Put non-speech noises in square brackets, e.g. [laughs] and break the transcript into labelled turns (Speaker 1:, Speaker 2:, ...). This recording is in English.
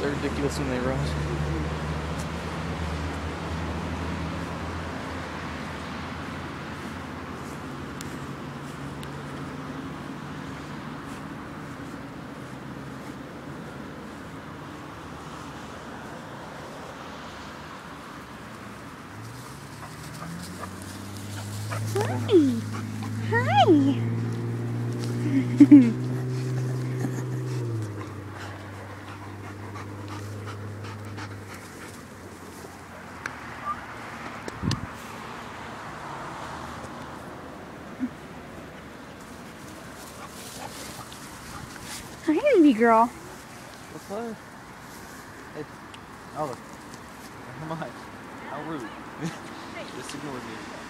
Speaker 1: They're ridiculous when they run.
Speaker 2: Hi. Hi. [laughs] Baby girl.
Speaker 1: What's up? Hey, Olive. How much? How rude. [laughs] Just ignore me.